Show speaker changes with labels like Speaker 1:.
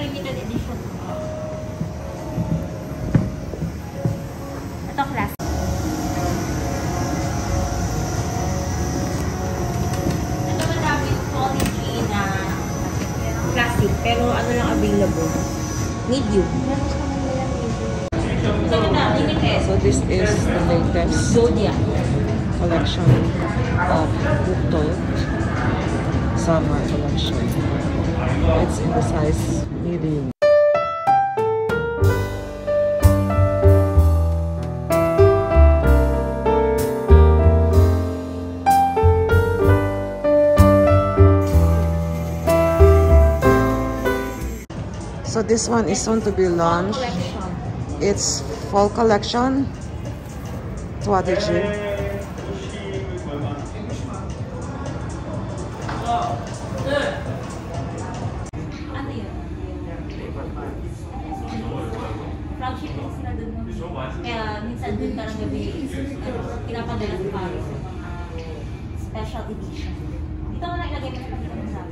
Speaker 1: limited edition. Ito class. Ito madami quality na classic. Pero ano lang available? Medium. So
Speaker 2: this is the latest Zodiac collection of Bukto summer collection. It's in the size medium. So this one is soon to be launched. It's fall collection. Strategy.
Speaker 1: Kaya minsan dun parang gabi, ano, pinapadala sa Paris mga special edition. Ito mo na ilagay mo sa akin.